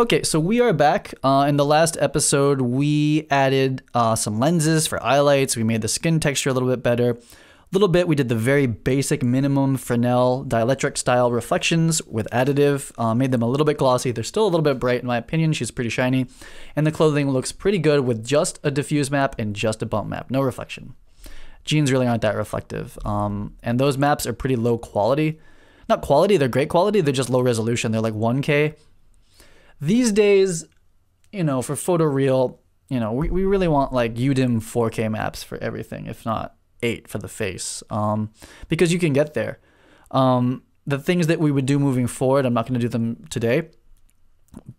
Okay, so we are back. Uh, in the last episode, we added uh, some lenses for highlights. We made the skin texture a little bit better. A little bit, we did the very basic minimum Fresnel dielectric style reflections with additive. Uh, made them a little bit glossy. They're still a little bit bright in my opinion. She's pretty shiny. And the clothing looks pretty good with just a diffuse map and just a bump map. No reflection. Jeans really aren't that reflective. Um, and those maps are pretty low quality. Not quality, they're great quality. They're just low resolution. They're like 1K these days, you know, for photoreal, you know, we, we really want like UDIM 4K maps for everything, if not eight for the face, um, because you can get there. Um, the things that we would do moving forward, I'm not going to do them today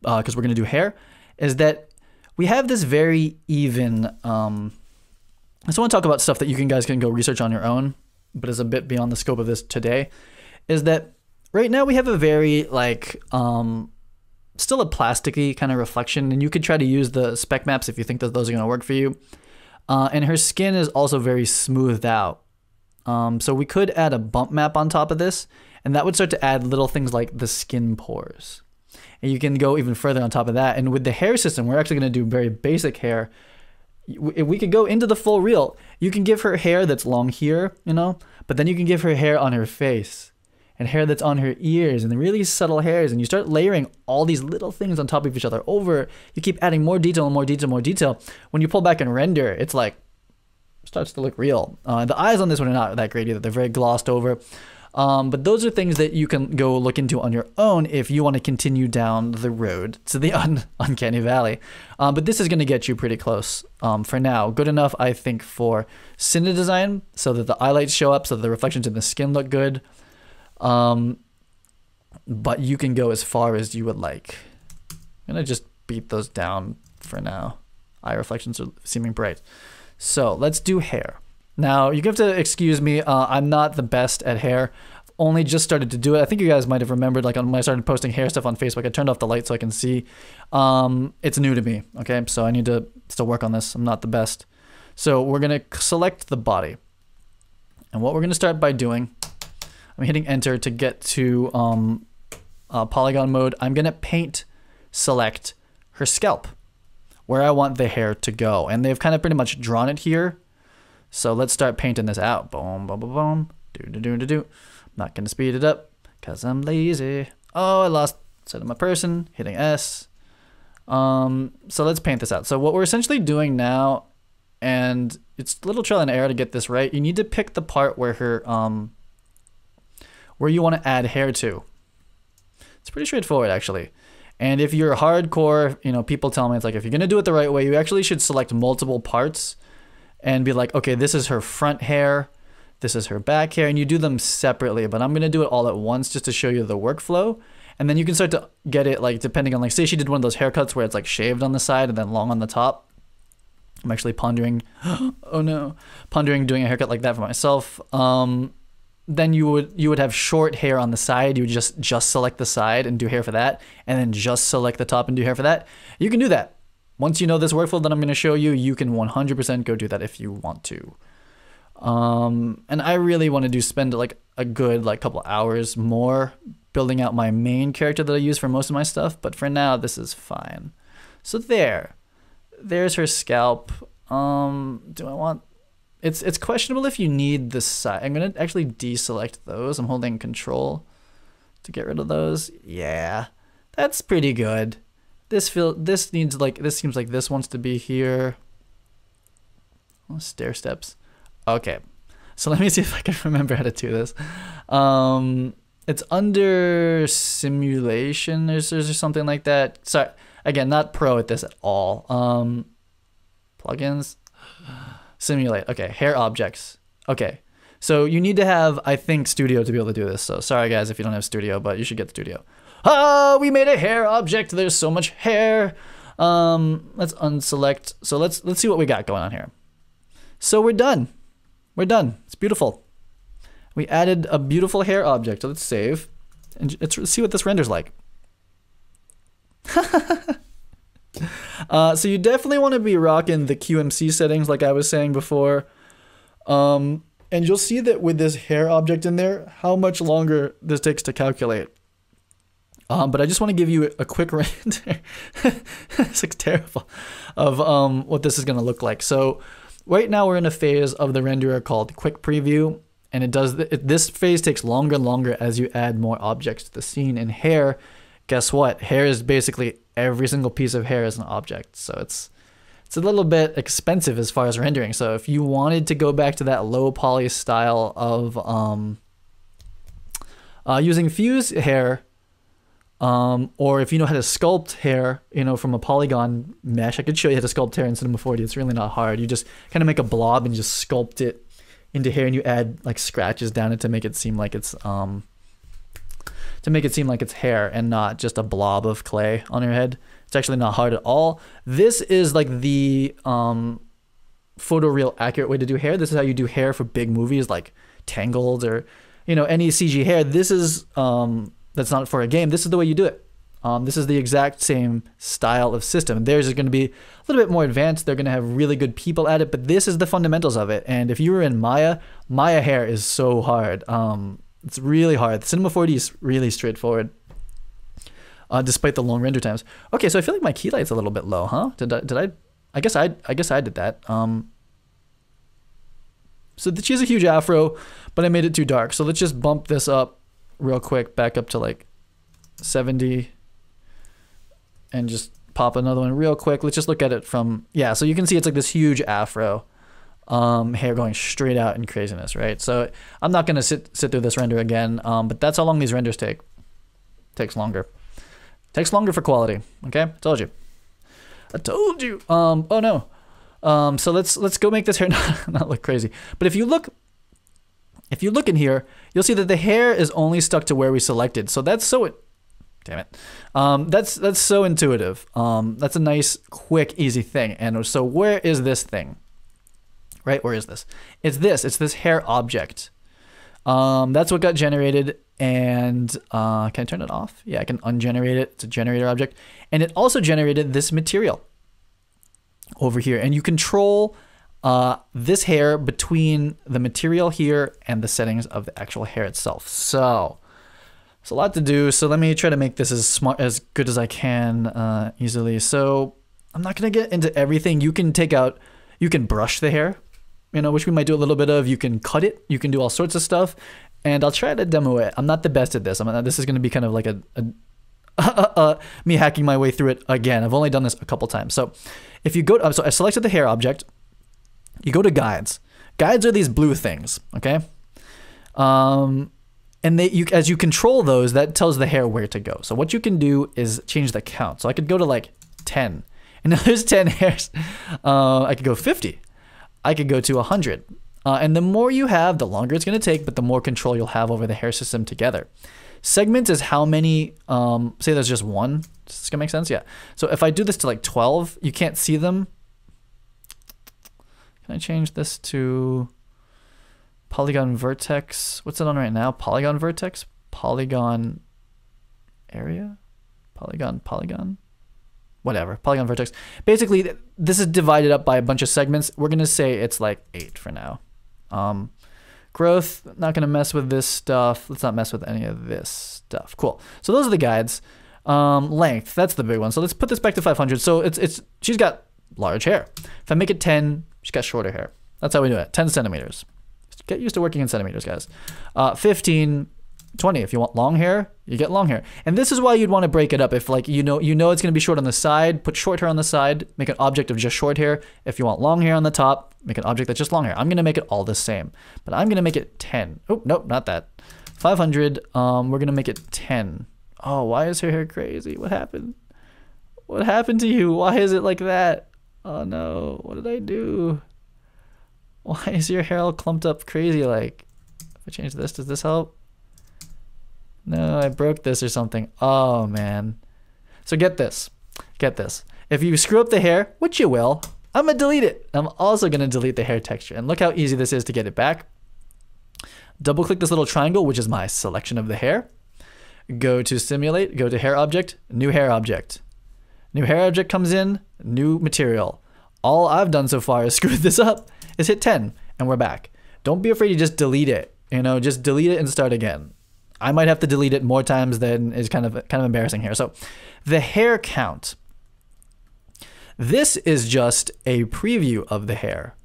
because uh, we're going to do hair, is that we have this very even. Um, I just want to talk about stuff that you can guys can go research on your own, but is a bit beyond the scope of this today. Is that right now we have a very like um, still a plasticky kind of reflection, and you could try to use the spec maps if you think that those are going to work for you. Uh, and her skin is also very smoothed out. Um, so we could add a bump map on top of this, and that would start to add little things like the skin pores. And you can go even further on top of that. And with the hair system, we're actually going to do very basic hair. If we could go into the full real, you can give her hair that's long here, you know, but then you can give her hair on her face and hair that's on her ears and really subtle hairs and you start layering all these little things on top of each other over you keep adding more detail and more detail more detail when you pull back and render it's like starts to look real uh, the eyes on this one are not that great either they're very glossed over um, but those are things that you can go look into on your own if you want to continue down the road to the un- uncanny valley. Um, but this is going to get you pretty close um, for now. Good enough, I think, for Cine design so that the highlights show up, so that the reflections in the skin look good. Um, but you can go as far as you would like. I'm gonna just beat those down for now. Eye reflections are seeming bright. So let's do hair. Now you have to excuse me. Uh, I'm not the best at hair. I've only just started to do it. I think you guys might have remembered, like when I started posting hair stuff on Facebook, I turned off the light so I can see. Um, it's new to me. Okay, so I need to still work on this. I'm not the best. So we're gonna select the body, and what we're gonna start by doing I'm hitting enter to get to um, uh, polygon mode. I'm gonna paint select her scalp where I want the hair to go. And they've kind of pretty much drawn it here. So let's start painting this out. Boom, boom, boom, boom. Do, do, do, do, do. I'm not gonna speed it up because I'm lazy. Oh, I lost sight of my person, hitting S. Um, so let's paint this out. So what we're essentially doing now, and it's a little trial and error to get this right, you need to pick the part where her um, where you want to add hair to. It's pretty straightforward actually. And if you're hardcore, you know, people tell me it's like if you're gonna do it the right way, you actually should select multiple parts and be like, okay, this is her front hair, this is her back hair, and you do them separately. But I'm gonna do it all at once just to show you the workflow. And then you can start to get it like depending on like say she did one of those haircuts where it's like shaved on the side and then long on the top. I'm actually pondering, oh no, pondering doing a haircut like that for myself. Um, then you would you would have short hair on the side. You would just just select the side and do hair for that, and then just select the top and do hair for that. You can do that. Once you know this workflow that I'm going to show you, you can 100% go do that if you want to. Um, and I really want to do spend like a good like couple hours more building out my main character that I use for most of my stuff. But for now, this is fine. So there, there's her scalp. Um, do I want it's it's questionable if you need the side. I'm gonna actually deselect those. I'm holding control to get rid of those. Yeah, that's pretty good. This feel this needs like this seems like this wants to be here. Oh, stair steps. Okay, so let me see if I can remember how to do this. Um, it's under simulation. There's there's something like that. Sorry, again, not pro at this at all. Um, plugins. Simulate. Okay, hair objects. Okay. So you need to have, I think, Studio to be able to do this. So sorry guys if you don't have Studio, but you should get Studio. Oh, we made a hair object. There's so much hair. Um, let's unselect. So let's let's see what we got going on here. So we're done. We're done. It's beautiful. We added a beautiful hair object. So let's save and let's see what this renders like. Uh, so you definitely want to be rocking the QMC settings like I was saying before. Um, and you'll see that with this hair object in there, how much longer this takes to calculate. Um, but I just want to give you a quick render. it's like terrible of um, what this is going to look like. So right now we're in a phase of the renderer called quick preview. And it does it, this phase takes longer and longer as you add more objects to the scene. And hair, guess what? Hair is basically every single piece of hair is an object. So it's it's a little bit expensive as far as rendering. So if you wanted to go back to that low poly style of um, uh, using Fuse hair, um, or if you know how to sculpt hair, you know, from a polygon mesh, I could show you how to sculpt hair in Cinema 4D. It's really not hard. You just kind of make a blob and just sculpt it into hair, and you add like scratches down it to make it seem like it's um, to make it seem like it's hair and not just a blob of clay on your head. It's actually not hard at all. This is like the um, photoreal accurate way to do hair. This is how you do hair for big movies like Tangled or you know any CG hair. This is um, that's not for a game. This is the way you do it. Um, this is the exact same style of system. Theirs is going to be a little bit more advanced. They're going to have really good people at it, but this is the fundamentals of it. And if you were in Maya, Maya hair is so hard. Um, it's really hard. Cinema 4D is really straightforward, uh, despite the long render times. Okay, so I feel like my key light's a little bit low, huh? Did I? Did I? I guess I. I guess I did that. Um, so she has a huge afro, but I made it too dark. So let's just bump this up real quick, back up to like 70 and just pop another one real quick. Let's just look at it from, yeah, so you can see it's like this huge afro um, hair going straight out in craziness, right? So I'm not to sit, sit through this render again, um, but that's how long these renders take. Takes longer. Takes longer for quality, okay? I told you. I told you. Um, oh no. Um, so let's let's go make this hair not, not look crazy. But if you look, if you look in here, you'll see that the hair is only stuck to where we selected. So that's so it, damn it. Um, that's that's so intuitive. Um, that's a nice, quick, easy thing. And so where is this thing? Right, where is this? It's this. It's this hair object. Um, that's what got generated. And uh, can I turn it off? Yeah, I can ungenerate it. It's a generator object. And it also generated this material over here. And you control uh, this hair between the material here and the settings of the actual hair itself. So it's a lot to do. So let me try to make this as smart, as good as I can uh, easily. So I'm not going to get into everything. You can take out, you can brush the hair, you know, which we might do a little bit of. You can cut it. You can do all sorts of stuff. And I'll try to demo it. I'm not the best at this. I'm not, this is going to be kind of like a, a uh, me hacking my way through it again. I've only done this a couple times. So if you go, to, so I selected the hair object. You go to guides. Guides are these blue things, okay? Um, and they, you, as you control those, that tells the hair where to go. So what you can do is change the count. So I could go to like 10, and now there's 10 hairs. Uh, I could go 50. I could go to 100. Uh, and the more you have, the longer it's going to take, but the more control you'll have over the hair system together. Segments is how many, um, say there's just one. Does this gonna make sense? Yeah. So if I do this to like 12, you can't see them. Can I change this to polygon vertex? What's it on right now? Polygon vertex? Polygon area? Polygon, polygon? Whatever, polygon vertex. Basically, this is divided up by a bunch of segments. We're gonna say it's like eight for now. Um, Growth, not going to mess with this stuff. Let's not mess with any of this stuff. Cool. So those are the guides. Um, length, that's the big one. So let's put this back to 500. So it's, it's she's got large hair. If I make it 10, she's got shorter hair. That's how we do it. 10 centimeters. Get used to working in centimeters, guys. Uh, 15, 20. If you want long hair, you get long hair. And this is why you'd want to break it up. If like you know you know it's going to be short on the side, put short hair on the side, make an object of just short hair. If you want long hair on the top, make an object that's just long hair. I'm going to make it all the same. But I'm going to make it 10. Oh, nope, not that. 500. Um we're going to make it 10. Oh, why is her hair crazy? What happened? What happened to you? Why is it like that? Oh no. What did I do? Why is your hair all clumped up crazy like? If I change this, does this help? No, I broke this or something. Oh, man. So get this. Get this. If you screw up the hair, which you will, I'm going to delete it. I'm also going to delete the hair texture. And look how easy this is to get it back. Double click this little triangle, which is my selection of the hair. Go to simulate, go to hair object, new hair object. New hair object comes in, new material. All I've done so far is screw this up, is hit 10, and we're back. Don't be afraid to just delete it. You know, just delete it and start again. I might have to delete it more times than is kind of kind of embarrassing here. So the hair count. This is just a preview of the hair.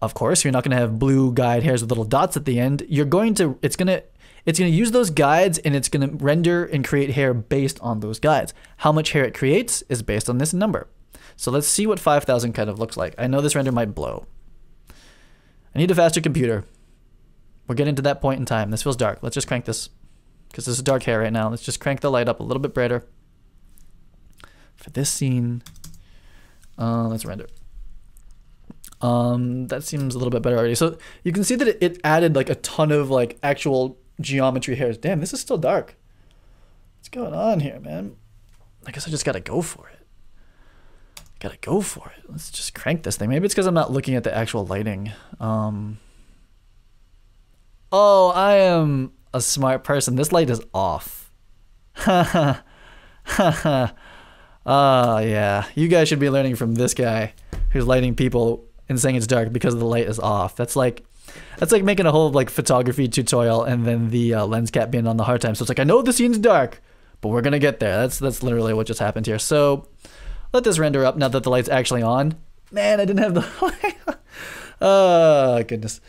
Of course, you're not going to have blue guide hairs with little dots at the end. You're going to it's going to it's going to use those guides and it's going to render and create hair based on those guides. How much hair it creates is based on this number. So let's see what 5000 kind of looks like. I know this render might blow. I need a faster computer. We're getting to that point in time. This feels dark. Let's just crank this because this is dark hair right now. Let's just crank the light up a little bit brighter. For this scene, uh, let's render. Um, that seems a little bit better already. So you can see that it, added like a ton of like actual geometry hairs. Damn, this is still dark. What's going on here, man? I guess I just gotta go for it. Gotta go for it. Let's just crank this thing. Maybe it's because I'm not looking at the actual lighting. Um, oh, I am a smart person. This light is off. Ha ha. Ah, yeah. You guys should be learning from this guy who's lighting people and saying it's dark because the light is off. That's like that's like making a whole like photography tutorial and then the uh, lens cap being on the hard time. So it's like I know the scene's dark, but we're gonna get there. That's that's literally what just happened here. So let this render up now that the light's actually on. Man, I didn't have the oh, goodness.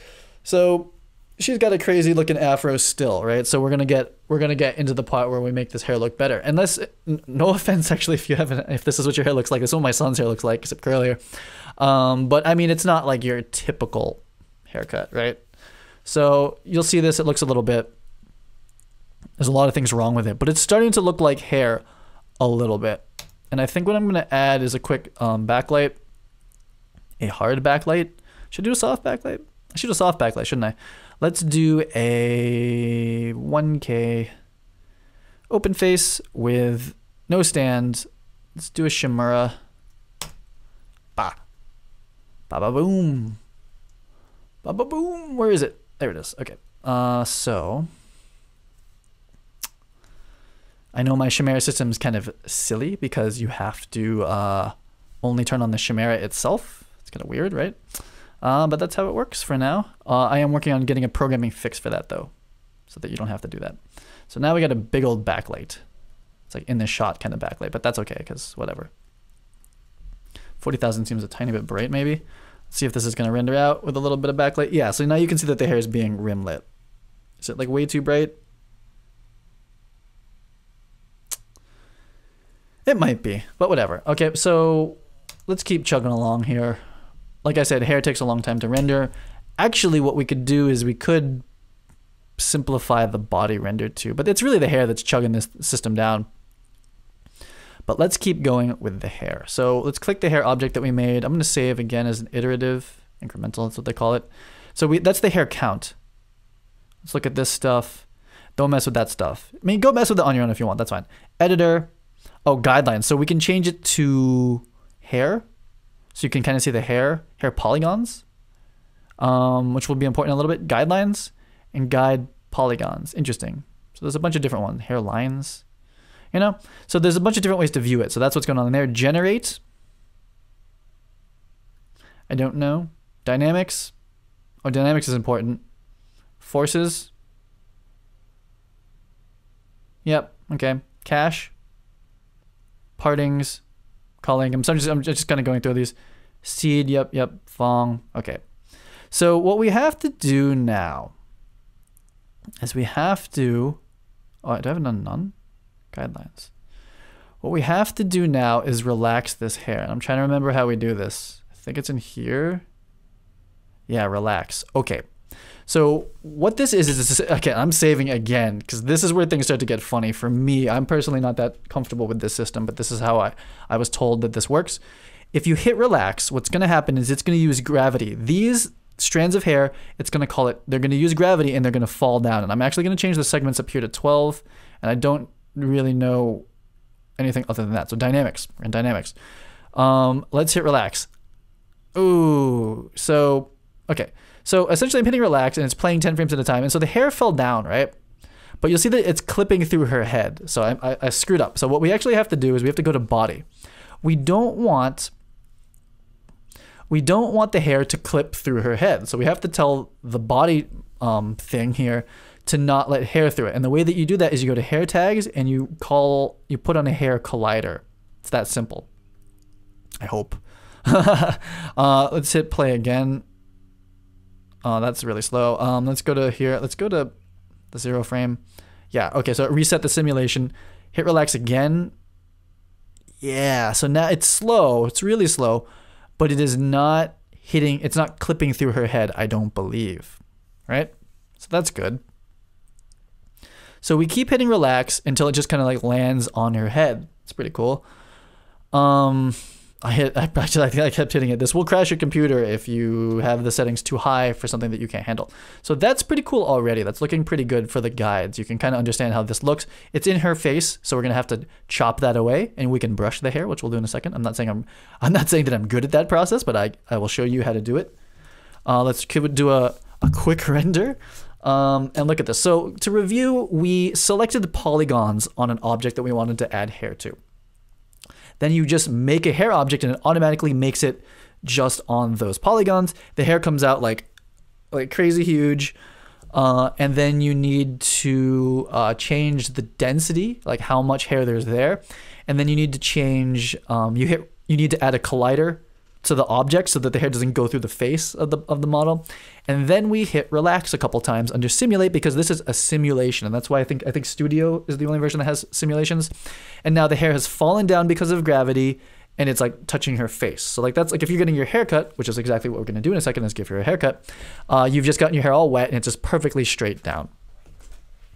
So she's got a crazy looking afro still, right? So we're gonna get we're gonna get into the part where we make this hair look better. Unless, no offense, actually, if you haven't, if this is what your hair looks like, this is what my son's hair looks like, except curlier. Um, but I mean, it's not like your typical haircut, right? So you'll see this. It looks a little bit. There's a lot of things wrong with it, but it's starting to look like hair a little bit. And I think what I'm to add is a quick um, backlight, a hard backlight. Should I do a soft backlight? I should do a soft backlight, shouldn't I? Let's do a 1K open face with no stand. Let's do a Chimera. Ba. Ba ba boom. Ba ba boom. Where is it? There it is. Okay. Uh, so I know my Chimera system is kind of silly because you have to uh, only turn on the Chimera itself. It's kind of weird, right? Uh, but that's how it works for now. Uh, I am working on getting a programming fix for that though, so that you don't have to do that. So now we got a big old backlight. It's like in the shot kind of backlight, but that's okay because whatever. 40,000 seems a tiny bit bright maybe. Let's see if this is going to render out with a little bit of backlight. Yeah, so now you can see that the hair is being rim lit. Is it like way too bright? It might be, but whatever. Okay, so let's keep chugging along here. Like I said, hair takes a long time to render. Actually, what we could do is we could simplify the body render too, but it's really the hair that's chugging this system down. But let's keep going with the hair. So let's click the hair object that we made. I'm going to save again as an iterative, incremental, that's what they call it. So we, that's the hair count. Let's look at this stuff. Don't mess with that stuff. I mean, go mess with it on your own if you want. That's fine. Editor, Oh, guidelines. So we can change it to hair. So you can kind of see the hair, hair polygons, um, which will be important a little bit. Guidelines and guide polygons. Interesting. So there's a bunch of different ones. Hair lines, you know? So there's a bunch of different ways to view it. So that's what's going on in there. Generate. I don't know. Dynamics. Oh, dynamics is important. Forces. Yep. Okay. Cache partings, calling. I'm, so I'm just, I'm just kind of going through these. Seed, yep, yep, Phong. Okay. So what we have to do now is we have to, oh, do I have none? None? Guidelines. What we have to do now is relax this hair. And I'm trying to remember how we do this. I think it's in here. Yeah, relax. Okay. So what this is is this, okay. I'm saving again because this is where things start to get funny for me. I'm personally not that comfortable with this system, but this is how I I was told that this works. If you hit relax, what's going to happen is it's going to use gravity. These strands of hair, it's going to call it. They're going to use gravity and they're going to fall down. And I'm actually going to change the segments up here to 12. And I don't really know anything other than that. So dynamics and dynamics. Um, let's hit relax. Ooh, so okay. So essentially I'm hitting relax and it's playing 10 frames at a time. And so the hair fell down, right? But you'll see that it's clipping through her head. So I, I, I screwed up. So what we actually have to do is we have to go to body. We don't want we don't want the hair to clip through her head. So we have to tell the body um, thing here to not let hair through it. And the way that you do that is you go to hair tags and you call you put on a hair collider. It's that simple. I hope. uh, let's hit play again. Oh, that's really slow. Um, let's go to here. Let's go to the zero frame. Yeah. Okay. So reset the simulation. Hit relax again. Yeah. So now it's slow. It's really slow, but it is not hitting. It's not clipping through her head. I don't believe. Right. So that's good. So we keep hitting relax until it just kind of like lands on her head. It's pretty cool. Um, I hit. I actually, I think I kept hitting it. This will crash your computer if you have the settings too high for something that you can't handle. So that's pretty cool already. That's looking pretty good for the guides. You can kind of understand how this looks. It's in her face, so we're gonna have to chop that away, and we can brush the hair, which we'll do in a second. I'm not saying I'm. I'm not saying that I'm good at that process, but I I will show you how to do it. Uh, let's do a a quick render. Um, and look at this. So to review, we selected the polygons on an object that we wanted to add hair to. Then you just make a hair object and it automatically makes it just on those polygons. The hair comes out like like crazy huge. Uh, and then you need to uh, change the density, like how much hair there's there, and then you need to change. Um, you hit. You need to add a collider to the object so that the hair doesn't go through the face of the of the model. And then we hit relax a couple times under simulate because this is a simulation, and that's why I think I think Studio is the only version that has simulations. And now the hair has fallen down because of gravity, and it's like touching her face. So like that's like if you're getting your haircut, which is exactly what we're gonna do in a second, is give her a haircut. Uh, you've just gotten your hair all wet and it's just perfectly straight down.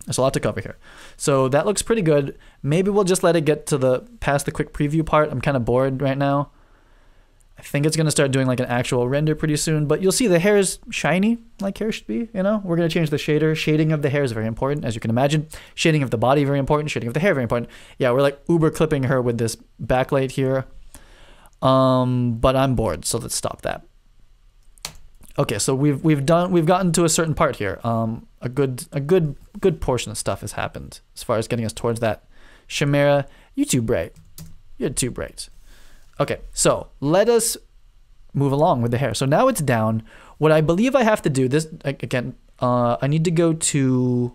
There's a lot to cover here. So that looks pretty good. Maybe we'll just let it get to the past the quick preview part. I'm kind of bored right now. I think it's going to start doing like an actual render pretty soon, but you'll see the hair is shiny like hair should be, you know? We're going to change the shader. Shading of the hair is very important, as you can imagine. Shading of the body, very important. Shading of the hair, very important. Yeah, we're like uber clipping her with this backlight here. Um, but I'm bored, so let's stop that. Okay, so we've we've done we've gotten to a certain part here. Um, a good a good good portion of stuff has happened as far as getting us towards that. Chimera, you too bright. You're too bright. Okay, so let us move along with the hair. So now it's down. What I believe I have to do this again. Uh, I need to go to.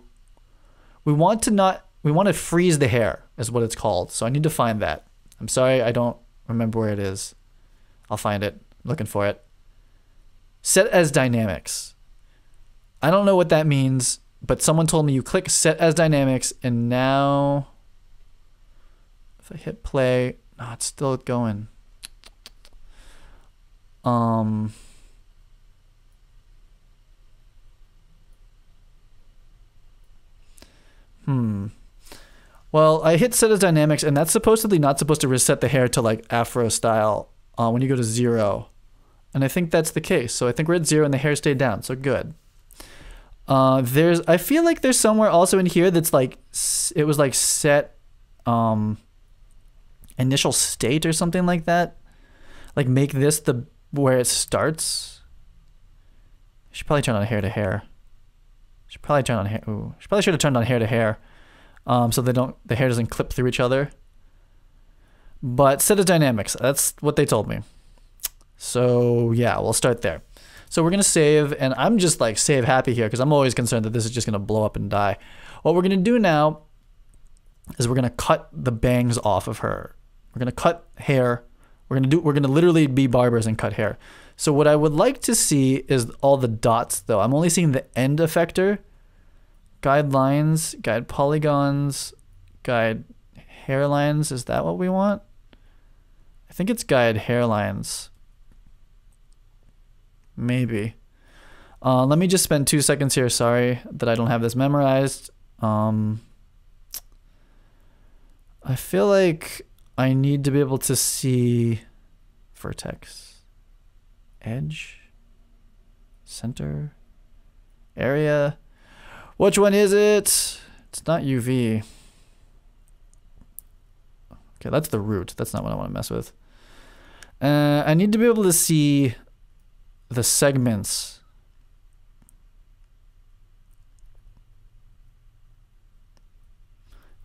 We want to not. We want to freeze the hair is what it's called. So I need to find that. I'm sorry, I don't remember where it is. I'll find it. I'm looking for it. Set as dynamics. I don't know what that means, but someone told me you click set as dynamics, and now if I hit play, oh, it's still going. Um. Hmm. Well, I hit set as dynamics, and that's supposedly not supposed to reset the hair to like Afro style uh, when you go to zero. And I think that's the case. So I think we're at zero and the hair stayed down. So good. Uh, there's, I feel like there's somewhere also in here that's like, it was like set um, initial state or something like that. Like make this the where it starts. Should probably turn on hair to hair. Should probably turn on hair. Ooh, should probably should have turned on hair to hair um, so they don't the hair doesn't clip through each other. But set of dynamics, that's what they told me. So yeah, we'll start there. So we're gonna save, and I'm just like save happy here because I'm always concerned that this is just gonna blow up and die. What we're gonna do now is we're gonna cut the bangs off of her. We're gonna cut hair. We're gonna do. We're gonna literally be barbers and cut hair. So what I would like to see is all the dots though. I'm only seeing the end effector guidelines, guide polygons, guide hairlines. Is that what we want? I think it's guide hairlines. Maybe. Uh, let me just spend two seconds here. Sorry that I don't have this memorized. Um, I feel like I need to be able to see vertex, edge, center, area. Which one is it? It's not UV. Okay, that's the root. That's not what I want to mess with. Uh, I need to be able to see the segments.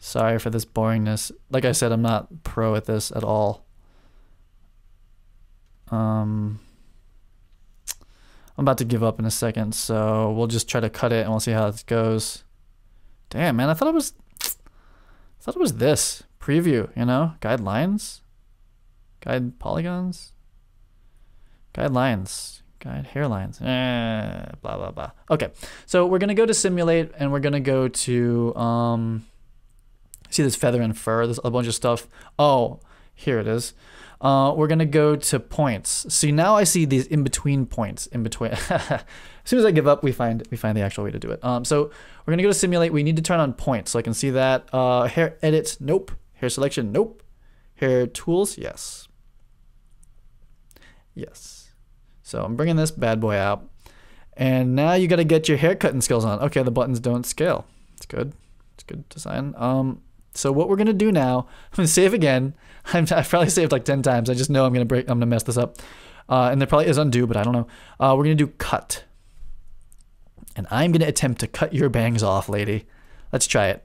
Sorry for this boringness. Like I said, I'm not pro at this at all. Um, I'm about to give up in a second, so we'll just try to cut it and we'll see how it goes. Damn, man, I thought it was I thought it was this. Preview, you know? Guidelines? Guide polygons? Guidelines. Guide hairlines. Eh, blah blah blah. Okay. So we're gonna go to simulate and we're gonna go to um see this feather and fur, there's a bunch of stuff. Oh, here it is. Uh, we're gonna go to points. See now I see these in between points. In between. as soon as I give up, we find we find the actual way to do it. Um, so we're gonna go to simulate. We need to turn on points so I can see that. Uh, hair edit, nope. Hair selection, nope. Hair tools, yes. Yes. So I'm bringing this bad boy out. And now you got to get your hair cutting skills on. Okay, the buttons don't scale. It's good. It's good design. Um, so what we're gonna do now, I'm gonna save again. I'm, I've probably saved like 10 times. I just know I'm gonna break, I'm gonna mess this up. Uh, and there probably is undo, but I don't know. Uh, we're gonna do cut. And I'm gonna attempt to cut your bangs off, lady. Let's try it.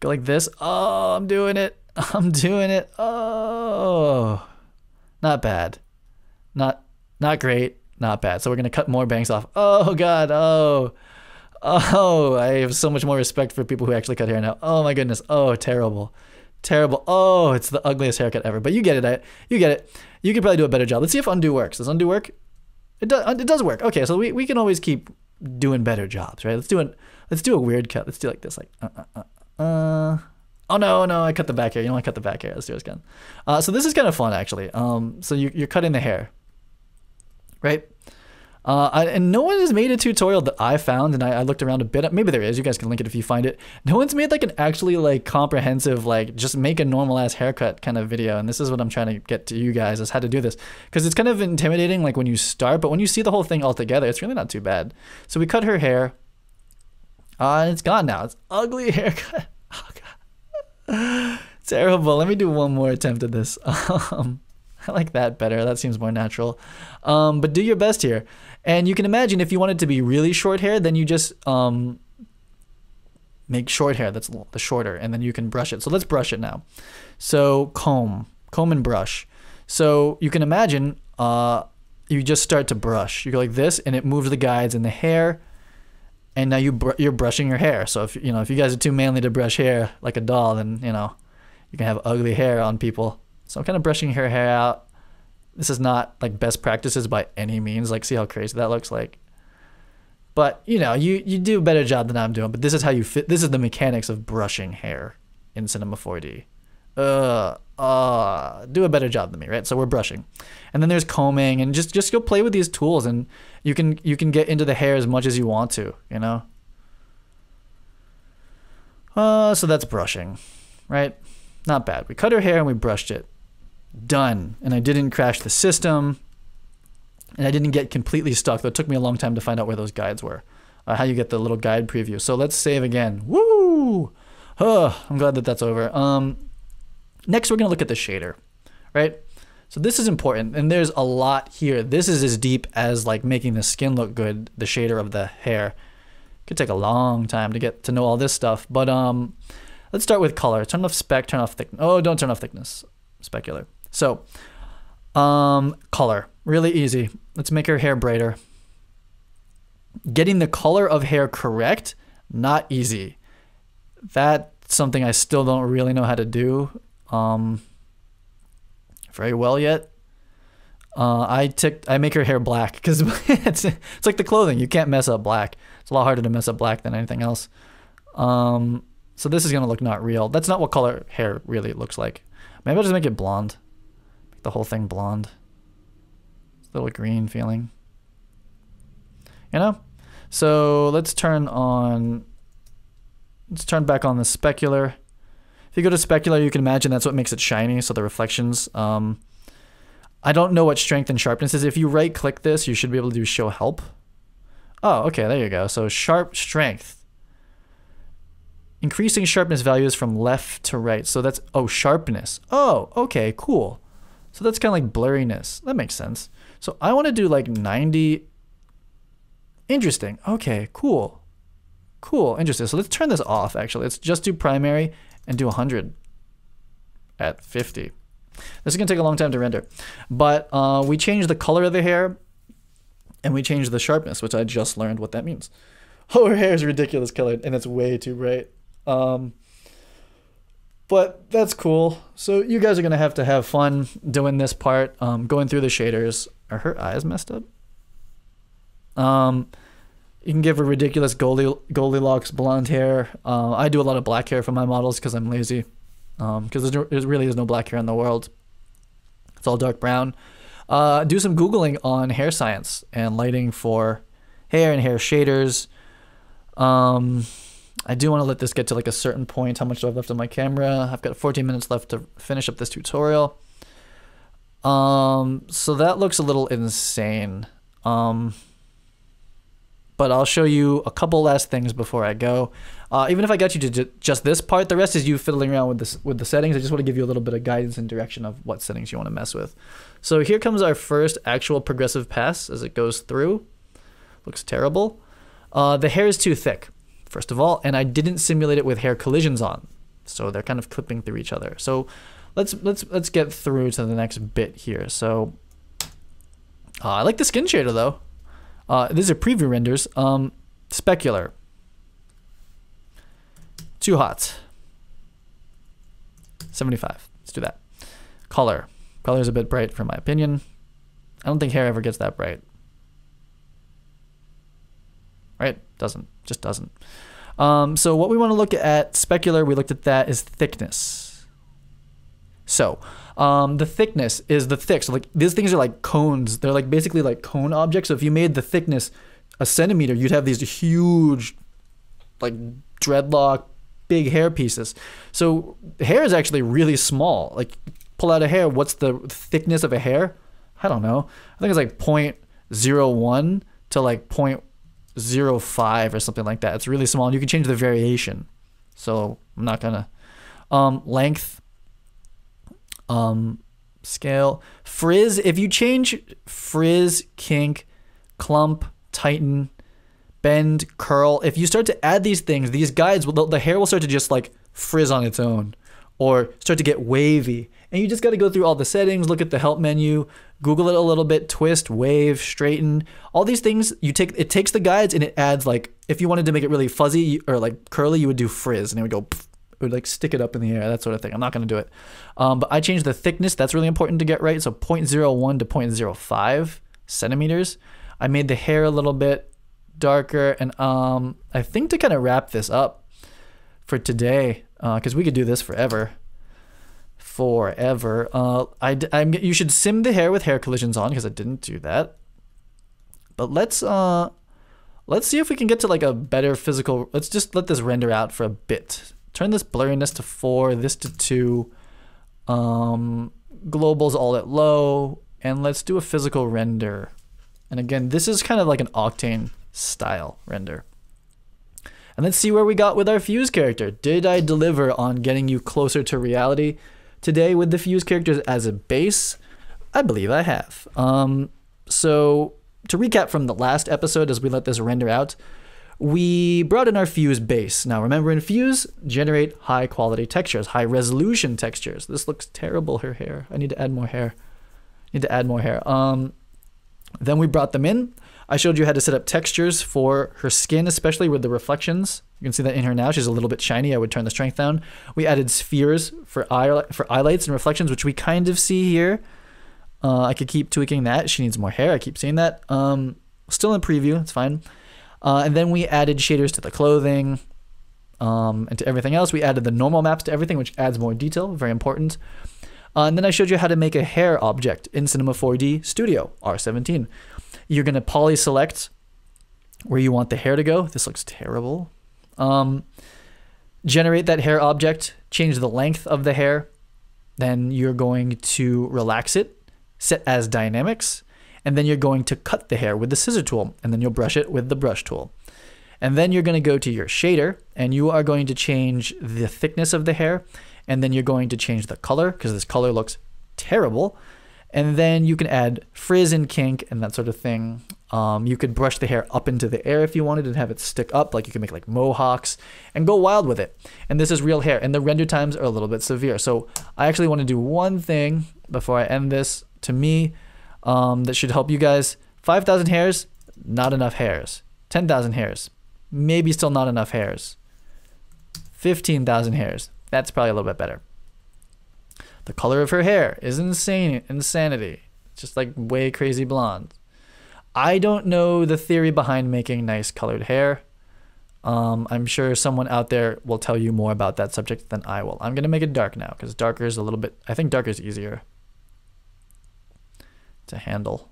Go like this. Oh, I'm doing it. I'm doing it. Oh, not bad. Not, not great. Not bad. So we're gonna cut more bangs off. Oh God. Oh. Oh, I have so much more respect for people who actually cut hair now. Oh my goodness. Oh, terrible. Terrible. Oh, it's the ugliest haircut ever. But you get it. I, you get it. You could probably do a better job. Let's see if undo works. Does undo work? It does. It does work. Okay, so we, we can always keep doing better jobs, right? Let's do it. Let's do a weird cut. Let's do like this, like uh, uh, uh, uh. Oh no, no, I cut the back hair. You know, I cut the back hair. Let's do this again. Uh, so this is kind of fun actually. Um, so you, you're cutting the hair, right? Uh, and no one has made a tutorial that I found, and I, I, looked around a bit. Maybe there is. You guys can link it if you find it. No one's made like an actually like comprehensive like just make a normal ass haircut kind of video. And this is what I'm trying to get to you guys is how to do this because it's kind of intimidating like when you start, but when you see the whole thing all together, it's really not too bad. So we cut her hair, uh, and it's gone now. It's ugly haircut. Oh terrible. Let me do one more attempt at this. Um, I like that better. That seems more natural. Um, but do your best here. And you can imagine if you want it to be really short hair, then you just um, make short hair that's the shorter, and then you can brush it. So let's brush it now. So comb, comb and brush. So you can imagine uh, you just start to brush. You go like this, and it moves the guides in the hair, and now you br you're brushing your hair. So if you know if you guys are too manly to brush hair like a doll, then you know you can have ugly hair on people. So I'm kind of brushing her hair out. This is not like best practices by any means. Like, see how crazy that looks like. But you know, you you do a better job than I'm doing. But this is how you fit. This is the mechanics of brushing hair in Cinema 4D. Uh, uh, do a better job than me, right? So we're brushing, and then there's combing, and just just go play with these tools, and you can you can get into the hair as much as you want to, you know. Uh, so that's brushing, right? Not bad. We cut her hair and we brushed it done. And I didn't crash the system. And I didn't get completely stuck, though it took me a long time to find out where those guides were. Uh, how you get the little guide preview. So let's save again. Woo! Oh, I'm glad that that's over. Um, next, we're going to look at the shader, right? So this is important, and there's a lot here. This is as deep as like making the skin look good, the shader of the hair. Could take a long time to get to know all this stuff, but um, let's start with color. Turn off spec, turn off thickness. Oh, don't turn off thickness. Specular. So, um, color, really easy. Let's make her hair brighter. Getting the color of hair correct, not easy. That's something I still don't really know how to do um, very well yet. Uh, I tick, I make her hair black because it's it's like the clothing. You can't mess up black. It's a lot harder to mess up black than anything else. Um, so this is gonna look not real. That's not what color hair really looks like. Maybe I'll just make it blonde the whole thing blonde. It's a little green feeling. You know? So let's turn on, let's turn back on the specular. If you go to specular, you can imagine that's what makes it shiny, so the reflections. Um, I don't know what strength and sharpness is. If you right click this, you should be able to do show help. Oh, okay, there you go. So sharp strength. Increasing sharpness values from left to right. So that's, oh, sharpness. Oh, okay, cool. So that's kind of like blurriness. That makes sense. So I want to do like 90. Interesting. Okay, cool. Cool, interesting. So let's turn this off actually. Let's just do primary and do 100 at 50. This is going to take a long time to render. But uh, we changed the color of the hair and we changed the sharpness, which I just learned what that means. Oh, her hair is ridiculous colored and it's way too bright. Um, but that's cool. So you guys are gonna have to have fun doing this part, um, going through the shaders. Are her eyes messed up? Um, you can give her ridiculous Goldie, Goldilocks blonde hair. Uh, I do a lot of black hair for my models because I'm lazy. Because um, there really is no black hair in the world. It's all dark brown. Uh, do some Googling on hair science and lighting for hair and hair shaders. Um, I do want to let this get to like a certain point. How much do I have left on my camera? I've got 14 minutes left to finish up this tutorial. Um, so that looks a little insane. Um, but I'll show you a couple last things before I go. Uh, even if I got you to ju just this part, the rest is you fiddling around with this with the settings. I just want to give you a little bit of guidance and direction of what settings you want to mess with. So here comes our first actual progressive pass as it goes through. Looks terrible. Uh, the hair is too thick, first of all, and I didn't simulate it with hair collisions on, so they're kind of clipping through each other. So let's let's let's get through to the next bit here. So uh, I like the skin shader though. Uh, these are preview renders. Um, specular. Too hot. 75. Let's do that. Color. Color is a bit bright, for my opinion. I don't think hair ever gets that bright. Right? Doesn't. Just doesn't. Um, so what we want to look at, specular, we looked at that, is thickness. So um, the thickness is the thick. So like these things are like cones. They're like basically like cone objects. So if you made the thickness a centimeter, you'd have these huge, like dreadlock, big hair pieces. So hair is actually really small. Like pull out a hair. What's the thickness of a hair? I don't know. I think it's like 0.01 to like 0.05 or something like that. It's really small. And you can change the variation. So I'm not gonna. Um, length um, scale. Frizz, if you change frizz, kink, clump, tighten, bend, curl, if you start to add these things, these guides, will, the hair will start to just like frizz on its own or start to get wavy. And you just got to go through all the settings, look at the help menu, Google it a little bit, twist, wave, straighten, all these things. You take it takes the guides and it adds like if you wanted to make it really fuzzy or like curly, you would do frizz and it would go it would like stick it up in the air, that sort of thing. I'm not going to do it. Um, but I changed the thickness. That's really important to get right. So 0.01 to 0.05 centimeters. I made the hair a little bit darker. And um, I think to kind of wrap this up for today, because uh, we could do this forever. Forever. Uh, I, I'm, you should sim the hair with hair collisions on because I didn't do that. But let's uh, let's see if we can get to like a better physical. Let's just let this render out for a bit turn this blurriness to 4, this to 2, um, globals all at low, and let's do a physical render. And again, this is kind of like an Octane style render. And let's see where we got with our Fuse character. Did I deliver on getting you closer to reality today with the Fuse characters as a base? I believe I have. Um, so to recap from the last episode as we let this render out, we brought in our Fuse base. Now remember in Fuse, generate high quality textures, high resolution textures. This looks terrible, her hair. I need to add more hair. I need to add more hair. Um, then we brought them in. I showed you how to set up textures for her skin, especially with the reflections. You can see that in her now. She's a little bit shiny. I would turn the strength down. We added spheres for eye for highlights and reflections, which we kind of see here. Uh, I could keep tweaking that. She needs more hair. I keep seeing that. Um, still in preview. It's fine. Uh, and then we added shaders to the clothing um, and to everything else. We added the normal maps to everything, which adds more detail, very important. Uh, and then I showed you how to make a hair object in Cinema 4D Studio R17. You're going to poly select where you want the hair to go. This looks terrible. Um, generate that hair object, change the length of the hair. Then you're going to relax it, set as dynamics, and then you're going to cut the hair with the scissor tool, and then you'll brush it with the brush tool. And then you're going to go to your shader, and you are going to change the thickness of the hair, and then you're going to change the color, because this color looks terrible. And then you can add frizz and kink and that sort of thing. Um, you could brush the hair up into the air if you wanted and have it stick up, like you can make like mohawks and go wild with it. And this is real hair, and the render times are a little bit severe. So I actually want to do one thing before I end this. To me, um, that should help you guys. 5,000 hairs, not enough hairs. 10,000 hairs, maybe still not enough hairs. 15,000 hairs. That's probably a little bit better. The color of her hair is insane, insanity. Just like way crazy blonde. I don't know the theory behind making nice colored hair. Um, I'm sure someone out there will tell you more about that subject than I will. I'm going to make it dark now because darker is a little bit, I think darker is easier to handle.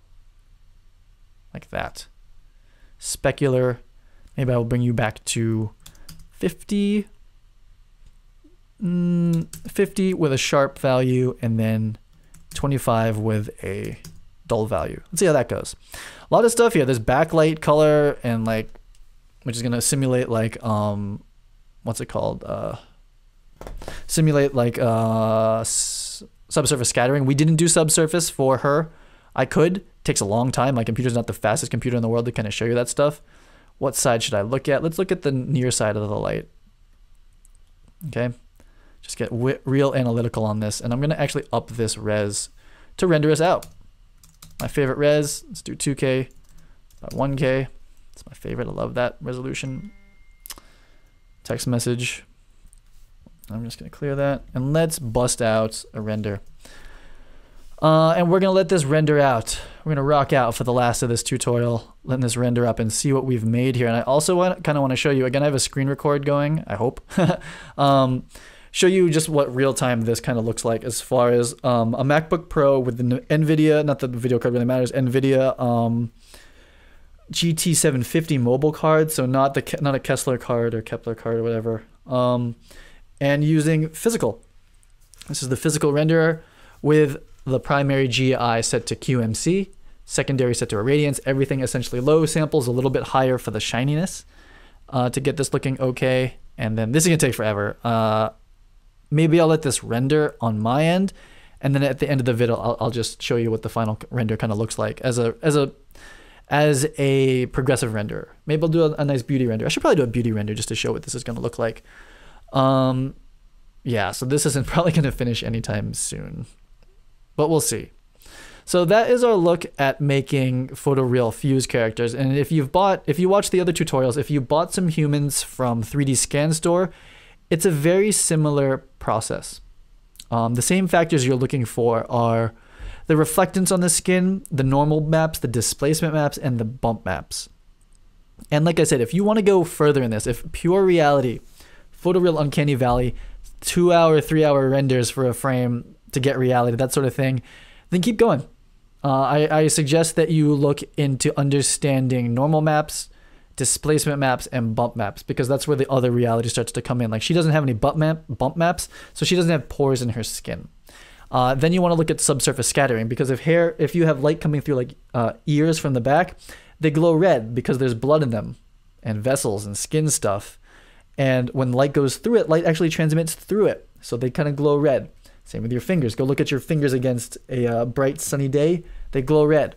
Like that. Specular. Maybe I will bring you back to 50. Mm, 50 with a sharp value and then 25 with a dull value. Let's see how that goes. A lot of stuff here. There's backlight color and like, which is gonna simulate like um, what's it called? Uh, simulate like uh subsurface scattering. We didn't do subsurface for her. I could. It takes a long time. My computer's not the fastest computer in the world to kind of show you that stuff. What side should I look at? Let's look at the near side of the light. Okay. Just get real analytical on this. And I'm going to actually up this res to render us out. My favorite res, let's do 2K by 1K. It's my favorite. I love that resolution. Text message. I'm just going to clear that. And let's bust out a render. Uh, and we're going to let this render out. We're going to rock out for the last of this tutorial, letting this render up and see what we've made here. And I also want kind of want to show you, again, I have a screen record going, I hope. um, show you just what real time this kind of looks like as far as um, a MacBook Pro with the NVIDIA, not that the video card really matters, NVIDIA um, GT750 mobile card, so not the not a Kessler card or Kepler card or whatever, um, and using physical. This is the physical renderer with the primary GI set to QMC, secondary set to irradiance, everything essentially low, samples a little bit higher for the shininess uh, to get this looking okay. And then this is gonna take forever. Uh, maybe I'll let this render on my end, and then at the end of the video, I'll, I'll just show you what the final render kind of looks like as a as a as a progressive render. Maybe I'll do a, a, nice beauty render. I should probably do a beauty render just to show what this is going to look like. Um, yeah, so this isn't probably going to finish anytime soon, but we'll see. So that is our look at making photoreal Fuse characters. And if you've bought, if you watch the other tutorials, if you bought some humans from 3D Scan Store, it's a very similar process. Um, the same factors you're looking for are the reflectance on the skin, the normal maps, the displacement maps, and the bump maps. And like I said, if you want to go further in this, if pure reality, photoreal uncanny valley, two hour, three hour renders for a frame to get reality, that sort of thing, then keep going. Uh, I, I suggest that you look into understanding normal maps, displacement maps and bump maps because that's where the other reality starts to come in. Like she doesn't have any bump map bump maps, so she doesn't have pores in her skin. Uh, then you want to look at subsurface scattering because if hair, if you have light coming through like uh, ears from the back, they glow red because there's blood in them, and vessels and skin stuff. And when light goes through it, light actually transmits through it, so they kind of glow red. Same with your fingers. Go look at your fingers against a uh, bright sunny day; they glow red.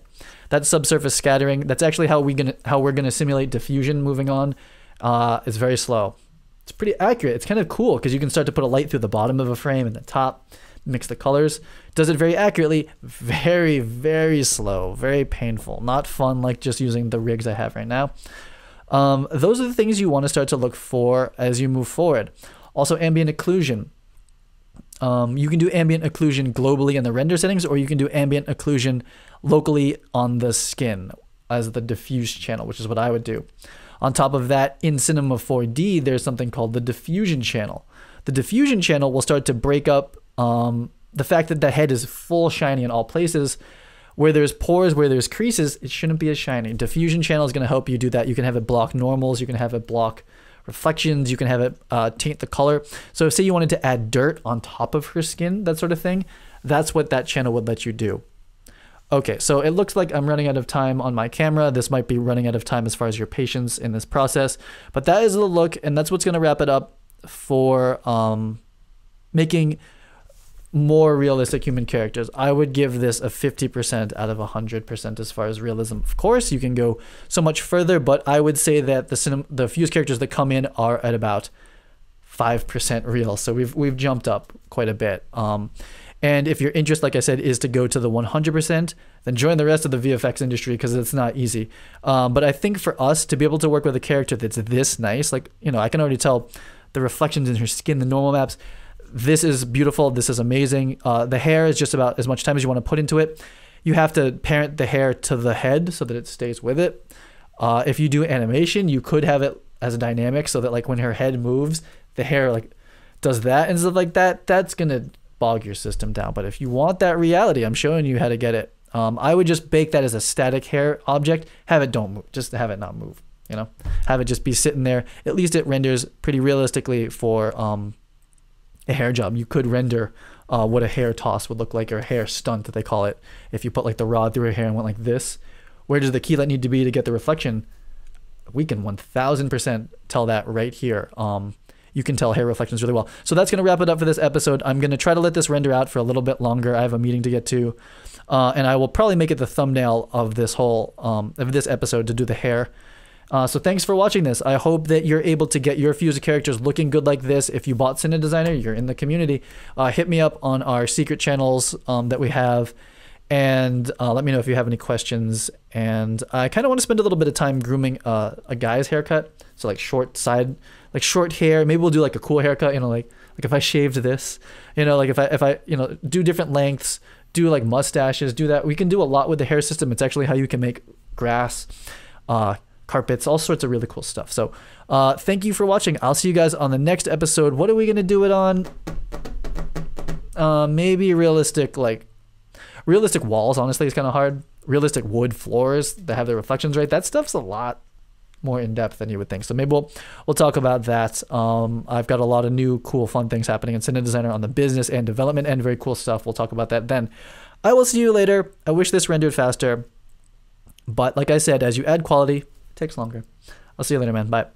That's subsurface scattering. That's actually how we gonna how we're gonna simulate diffusion. Moving on, uh, it's very slow. It's pretty accurate. It's kind of cool because you can start to put a light through the bottom of a frame and the top, mix the colors. Does it very accurately. Very very slow. Very painful. Not fun like just using the rigs I have right now. Um, those are the things you want to start to look for as you move forward. Also, ambient occlusion. Um, you can do ambient occlusion globally in the render settings, or you can do ambient occlusion locally on the skin as the diffuse channel, which is what I would do. On top of that, in Cinema 4D, there's something called the diffusion channel. The diffusion channel will start to break up um, the fact that the head is full shiny in all places. Where there's pores, where there's creases, it shouldn't be as shiny. Diffusion channel is going to help you do that. You can have it block normals, you can have it block reflections, you can have it uh, taint the color. So, say you wanted to add dirt on top of her skin, that sort of thing, that's what that channel would let you do. Okay, so it looks like I'm running out of time on my camera. This might be running out of time as far as your patience in this process, but that is the look, and that's what's going to wrap it up for um, making more realistic human characters. I would give this a 50% out of 100% as far as realism. Of course, you can go so much further, but I would say that the cinem- the Fuse characters that come in are at about 5% real. So we've we've jumped up quite a bit. Um, and if your interest, like I said, is to go to the 100%, then join the rest of the VFX industry because it's not easy. Um, but I think for us to be able to work with a character that's this nice, like, you know, I can already tell the reflections in her skin, the normal maps. This is beautiful. This is amazing. Uh, the hair is just about as much time as you want to put into it. You have to parent the hair to the head so that it stays with it. Uh, if you do animation, you could have it as a dynamic so that like when her head moves, the hair like does that and stuff like that. That's gonna bog your system down. But if you want that reality, I'm showing you how to get it. Um, I would just bake that as a static hair object. Have it don't move. Just have it not move. You know, have it just be sitting there. At least it renders pretty realistically for um, a hair job. You could render uh, what a hair toss would look like or a hair stunt that they call it. If you put like the rod through her hair and went like this, where does the key light need to be to get the reflection? We can 1000% tell that right here. Um, you can tell hair reflections really well. So that's going to wrap it up for this episode. I'm going to try to let this render out for a little bit longer. I have a meeting to get to. Uh, and I will probably make it the thumbnail of this whole um, of this episode to do the hair. Uh, so thanks for watching this. I hope that you're able to get your Fuser characters looking good like this. If you bought Cine Designer, you're in the community. Uh, hit me up on our secret channels um, that we have, and uh, let me know if you have any questions. And I kind of want to spend a little bit of time grooming uh, a guy's haircut, so like short side, like short hair. Maybe we'll do like a cool haircut. You know, like like if I shaved this, you know, like if I if I you know do different lengths do like mustaches, do that. We can do a lot with the hair system. It's actually how you can make grass, uh, carpets, all sorts of really cool stuff. So uh, thank you for watching. I'll see you guys on the next episode. What are we going to do it on? Uh, maybe realistic, like realistic walls, honestly, is kind of hard. Realistic wood floors that have the reflections right. That stuff's a lot more in depth than you would think. So maybe we'll we'll talk about that. Um, I've got a lot of new, cool, fun things happening in Cine Designer on the business and development and very cool stuff. We'll talk about that then. I will see you later. I wish this rendered faster, but like I said, as you add quality, it takes longer. I'll see you later, man. Bye.